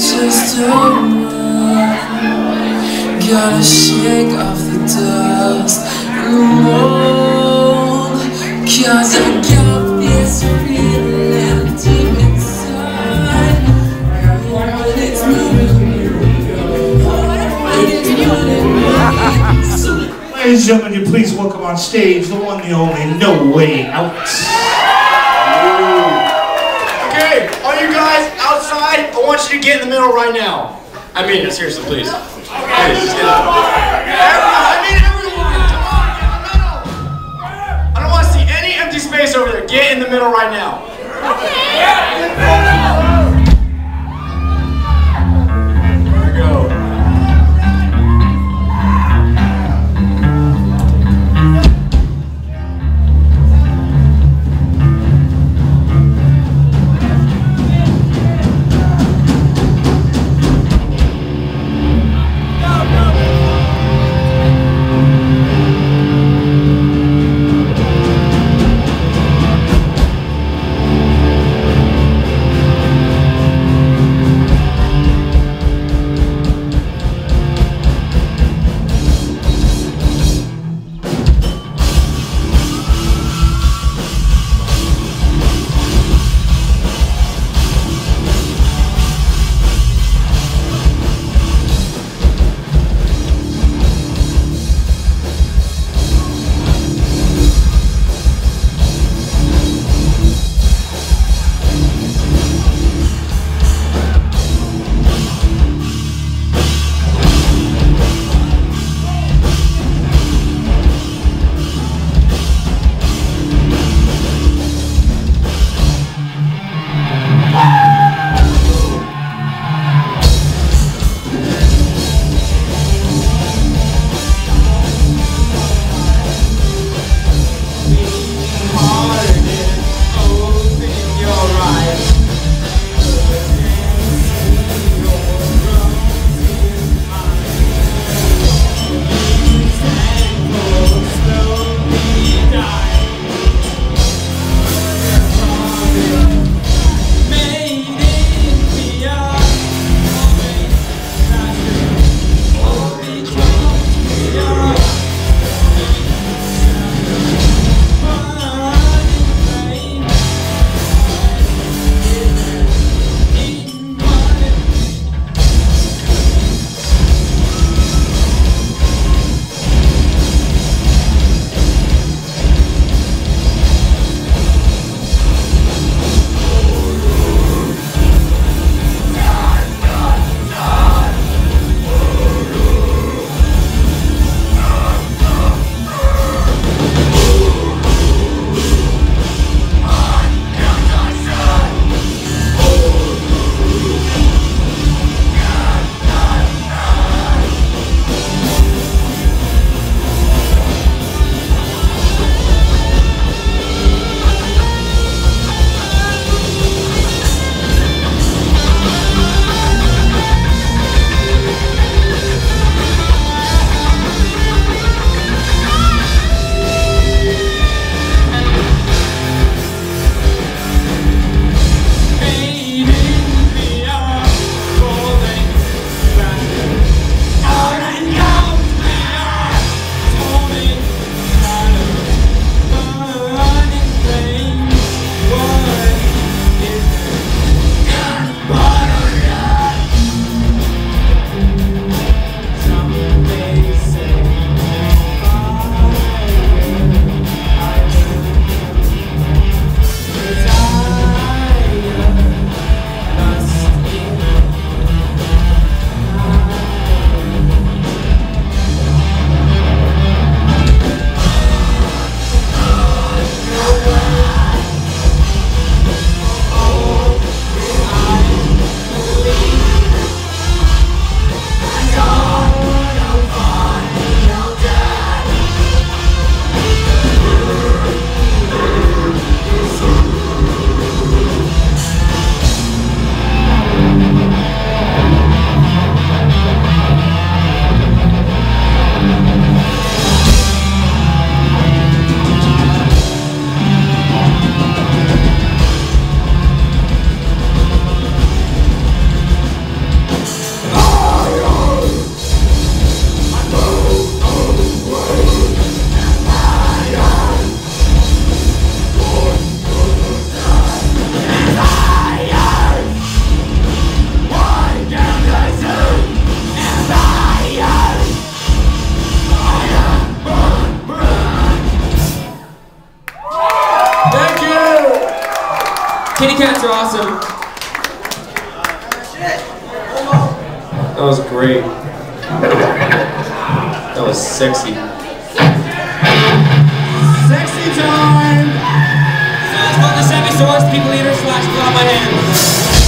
it's just a run Gotta shake off the dust. And mold Cause I got this feeling deep inside. What it's moving me? It's Ladies and gentlemen, you please welcome on stage the one, the only No Way Out. Want you to get in the middle right now. I mean it, seriously, please. Please, just get. That was great. That was sexy. Sexy time! So it's called the Chevy Source People Eater slash Claw My Hand.